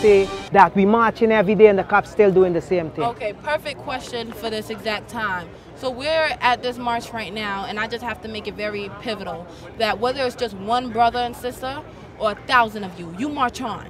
say that we marching every day and the cops still doing the same thing? Okay, perfect question for this exact time. So we're at this march right now, and I just have to make it very pivotal that whether it's just one brother and sister or a thousand of you, you march on.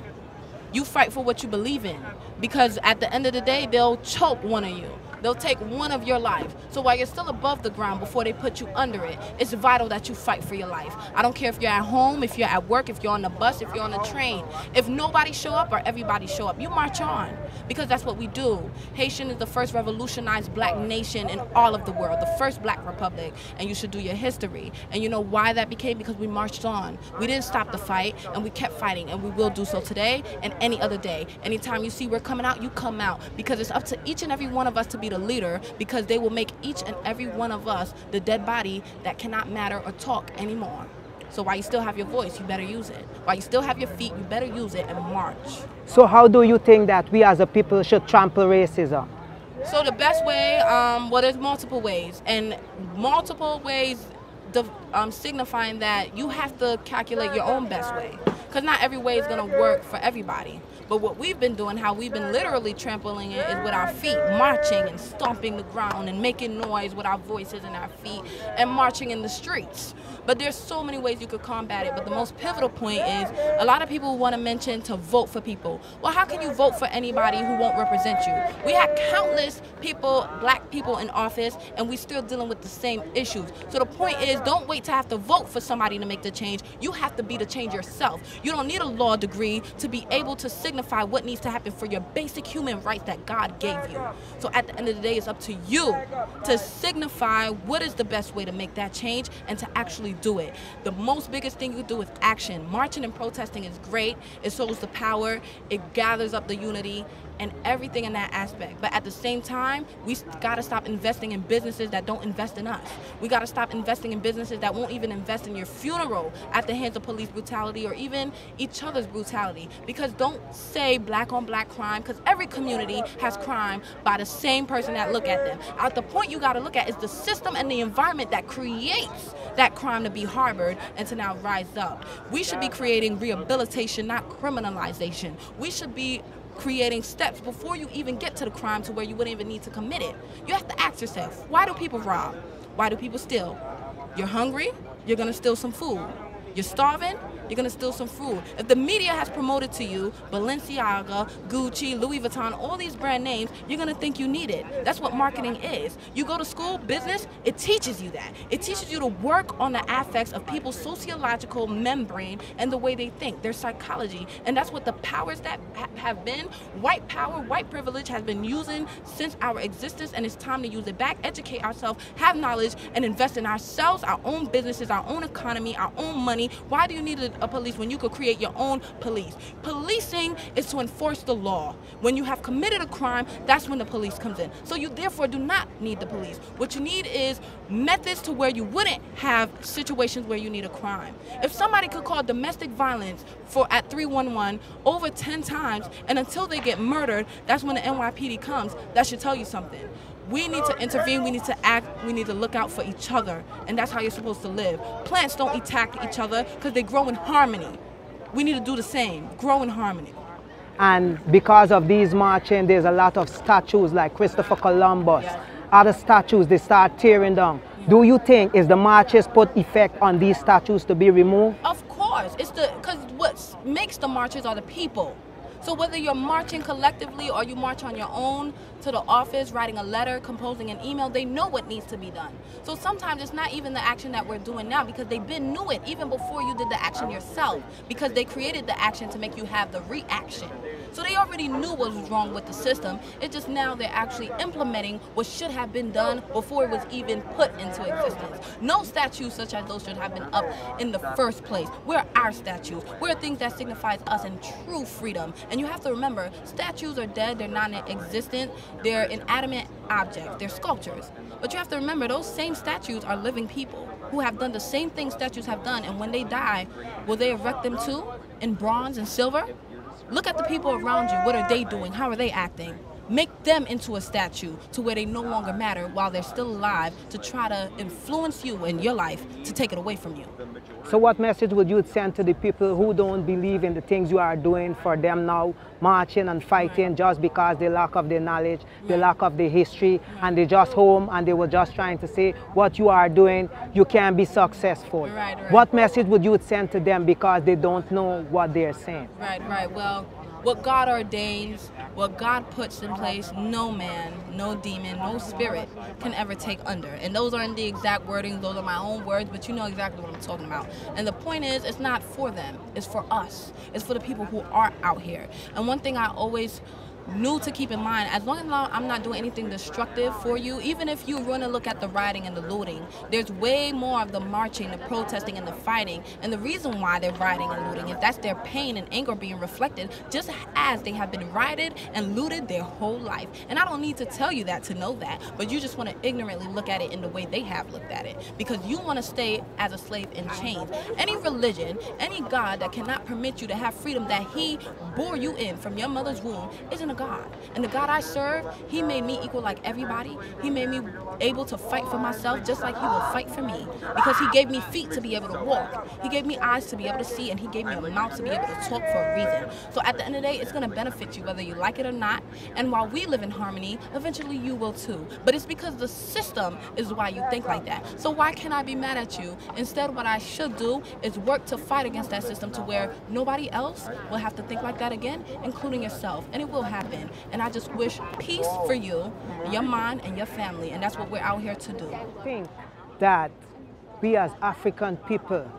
You fight for what you believe in because at the end of the day, they'll choke one of you. They'll take one of your life. So while you're still above the ground before they put you under it, it's vital that you fight for your life. I don't care if you're at home, if you're at work, if you're on the bus, if you're on the train. If nobody show up or everybody show up, you march on because that's what we do. Haitian is the first revolutionized black nation in all of the world, the first black republic, and you should do your history. And you know why that became? Because we marched on. We didn't stop the fight, and we kept fighting, and we will do so today and any other day. Anytime you see we're coming out, you come out because it's up to each and every one of us to be the leader because they will make each and every one of us the dead body that cannot matter or talk anymore. So while you still have your voice, you better use it. While you still have your feet, you better use it and march. So how do you think that we as a people should trample racism? So the best way, um, well, there's multiple ways, and multiple ways the, um, signifying that you have to calculate your own best way, because not every way is going to work for everybody. But what we've been doing, how we've been literally trampling it, is with our feet, marching and stomping the ground and making noise with our voices and our feet and marching in the streets. But there's so many ways you could combat it. But the most pivotal point is a lot of people want to mention to vote for people. Well, how can you vote for anybody who won't represent you? We had countless people, black people in office, and we're still dealing with the same issues. So the point is, don't wait to have to vote for somebody to make the change. You have to be the change yourself. You don't need a law degree to be able to signify what needs to happen for your basic human rights that God gave you. So at the end of the day, it's up to you to signify what is the best way to make that change and to actually do it. The most biggest thing you do is action. Marching and protesting is great. It shows the power. It gathers up the unity and everything in that aspect. But at the same time, we got to stop investing in businesses that don't invest in us. We got to stop investing in businesses that won't even invest in your funeral at the hands of police brutality or even each other's brutality. Because don't say black on black crime, because every community has crime by the same person that look at them. At the point you got to look at is the system and the environment that creates that crime to be harbored and to now rise up. We should be creating rehabilitation, not criminalization. We should be creating steps before you even get to the crime to where you wouldn't even need to commit it. You have to ask yourself, why do people rob? Why do people steal? You're hungry, you're gonna steal some food. You're starving, you're gonna steal some food. If the media has promoted to you Balenciaga, Gucci, Louis Vuitton, all these brand names, you're gonna think you need it. That's what marketing is. You go to school, business, it teaches you that. It teaches you to work on the affects of people's sociological membrane and the way they think, their psychology. And that's what the powers that ha have been, white power, white privilege has been using since our existence and it's time to use it back, educate ourselves, have knowledge, and invest in ourselves, our own businesses, our own economy, our own money. Why do you need a, a police when you could create your own police? Policing is to enforce the law. When you have committed a crime, that's when the police comes in. So you therefore do not need the police. What you need is methods to where you wouldn't have situations where you need a crime. If somebody could call domestic violence for at 311 over 10 times and until they get murdered, that's when the NYPD comes. That should tell you something. We need to intervene, we need to act, we need to look out for each other, and that's how you're supposed to live. Plants don't attack each other because they grow in harmony. We need to do the same, grow in harmony. And because of these marching, there's a lot of statues like Christopher Columbus. Other statues, they start tearing down. Do you think is the marches put effect on these statues to be removed? Of course, it's the because what makes the marches are the people. So whether you're marching collectively or you march on your own to the office, writing a letter, composing an email, they know what needs to be done. So sometimes it's not even the action that we're doing now because they've been knew it even before you did the action yourself because they created the action to make you have the reaction. So they already knew what was wrong with the system. It's just now they're actually implementing what should have been done before it was even put into existence. No statues such as those should have been up in the first place. Where are our statues? Where are things that signifies us and true freedom? And you have to remember, statues are dead, they're non-existent, they're inanimate objects, they're sculptures. But you have to remember, those same statues are living people who have done the same things statues have done, and when they die, will they erect them too in bronze and silver? Look at the people around you. What are they doing? How are they acting? Make them into a statue to where they no longer matter while they're still alive to try to influence you in your life to take it away from you. So what message would you send to the people who don't believe in the things you are doing for them now, marching and fighting just because they lack of the knowledge, the lack of the history, and they're just home and they were just trying to say what you are doing, you can be successful. Right, right. What message would you send to them because they don't know what they're saying? Right, right. Well, what God ordains, what God puts in place, no man, no demon, no spirit can ever take under. And those aren't the exact wordings, those are my own words, but you know exactly what I'm talking about. And the point is, it's not for them, it's for us. It's for the people who are out here. And one thing I always new to keep in mind as long as I'm not doing anything destructive for you even if you want to look at the rioting and the looting there's way more of the marching the protesting and the fighting. And the reason why they're rioting and looting is that's their pain and anger being reflected just as they have been rioted and looted their whole life. And I don't need to tell you that to know that but you just want to ignorantly look at it in the way they have looked at it because you want to stay as a slave in chains. Any religion any God that cannot permit you to have freedom that he bore you in from your mother's womb isn't a God. And the God I serve, He made me equal like everybody. He made me able to fight for myself just like He will fight for me. Because He gave me feet to be able to walk. He gave me eyes to be able to see, and He gave me a mouth to be able to talk for a reason. So at the end of the day, it's going to benefit you whether you like it or not. And while we live in harmony, eventually you will too. But it's because the system is why you think like that. So why can't I be mad at you? Instead, what I should do is work to fight against that system to where nobody else will have to think like that again, including yourself. And it will happen happen. And I just wish peace for you, your mind, and your family. And that's what we're out here to do. I think that we as African people,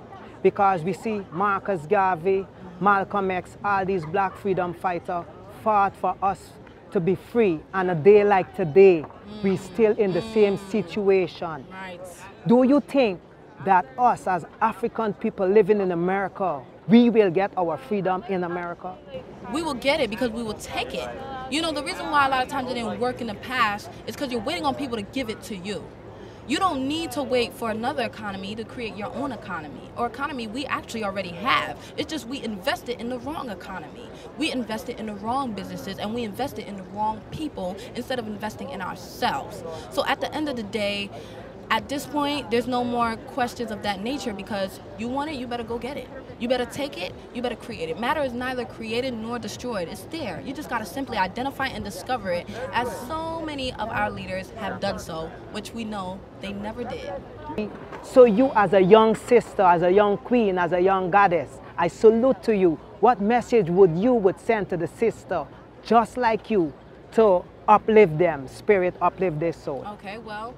because we see Marcus Garvey, Malcolm X, all these black freedom fighters fought for us to be free. And a day like today, mm. we're still in the mm. same situation. Right. Do you think that us as African people living in America we will get our freedom in America? We will get it because we will take it. You know, the reason why a lot of times it didn't work in the past is because you're waiting on people to give it to you. You don't need to wait for another economy to create your own economy or economy we actually already have. It's just we invested in the wrong economy. We invested in the wrong businesses and we invested in the wrong people instead of investing in ourselves. So at the end of the day, at this point, there's no more questions of that nature because you want it, you better go get it. You better take it, you better create it. Matter is neither created nor destroyed. It's there. You just got to simply identify and discover it, as so many of our leaders have done so, which we know they never did. So, you, as a young sister, as a young queen, as a young goddess, I salute to you. What message would you would send to the sister just like you to uplift them, spirit uplift their soul? Okay, well,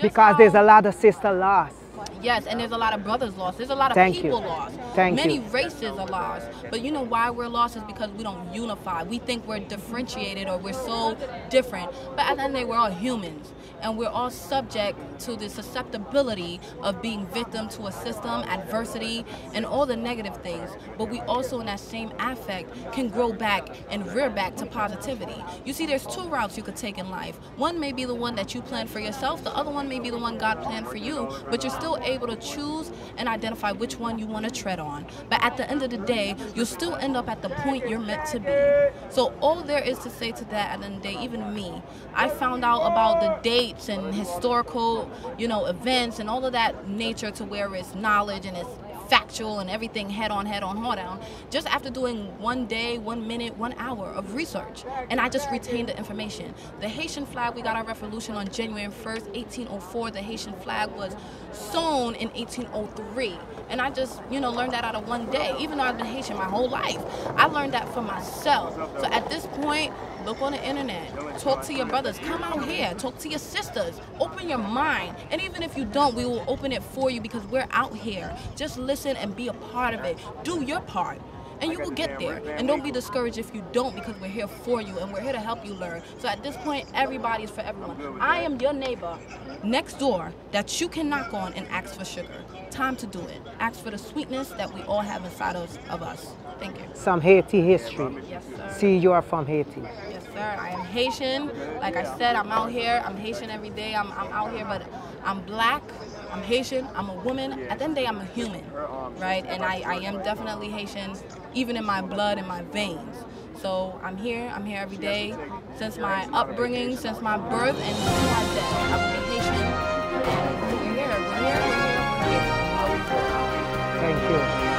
because there's a lot of sister lost. Yes, and there's a lot of brothers lost. There's a lot of Thank people you. lost. Thank Many you. races are lost. But you know why we're lost is because we don't unify. We think we're differentiated or we're so different. But at the end of the day, we're all humans. And we're all subject to the susceptibility of being victim to a system, adversity, and all the negative things. But we also, in that same affect, can grow back and rear back to positivity. You see, there's two routes you could take in life. One may be the one that you plan for yourself. The other one may be the one God planned for you. But you're still able to choose and identify which one you want to tread on. But at the end of the day, you'll still end up at the point you're meant to be. So all there is to say to that at the end of the day, even me, I found out about the dates and historical, you know, events and all of that nature to where it's knowledge and it's factual and everything head on, head on, head on, just after doing one day, one minute, one hour of research. And I just retained the information. The Haitian flag, we got our revolution on January 1st, 1804. The Haitian flag was sewn in 1803. And I just, you know, learned that out of one day. Even though I've been Haitian my whole life, I learned that for myself. So at this point, look on the internet, talk to your brothers, come out here, talk to your sisters, open your mind. And even if you don't, we will open it for you because we're out here. Just listen and be a part of it. Do your part and you will get there. And don't be discouraged if you don't because we're here for you and we're here to help you learn. So at this point, everybody is for everyone. I am your neighbor next door that you can knock on and ask for sugar. Time to do it. Ask for the sweetness that we all have inside of, of us. Thank you. Some Haiti history. Yes, sir. See, you are from Haiti. Yes, sir. I am Haitian. Like I said, I'm out here. I'm Haitian every day. I'm, I'm out here, but I'm black. I'm Haitian. I'm a woman. At the end of the day, I'm a human, right? And I, I am definitely Haitian, even in my blood and my veins. So I'm here. I'm here every day. since my upbringing, since my birth, and to my death. I will be Haitian. And we're here. We're here. We're here. We're here. Thank you.